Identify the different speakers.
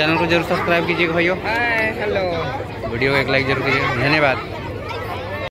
Speaker 1: Channel को ज़रूर subscribe कीजिएगा भाइयों।
Speaker 2: हेलो
Speaker 1: वीडियो को एक लाइक ज़रूर कीजिएगा धन्यवाद।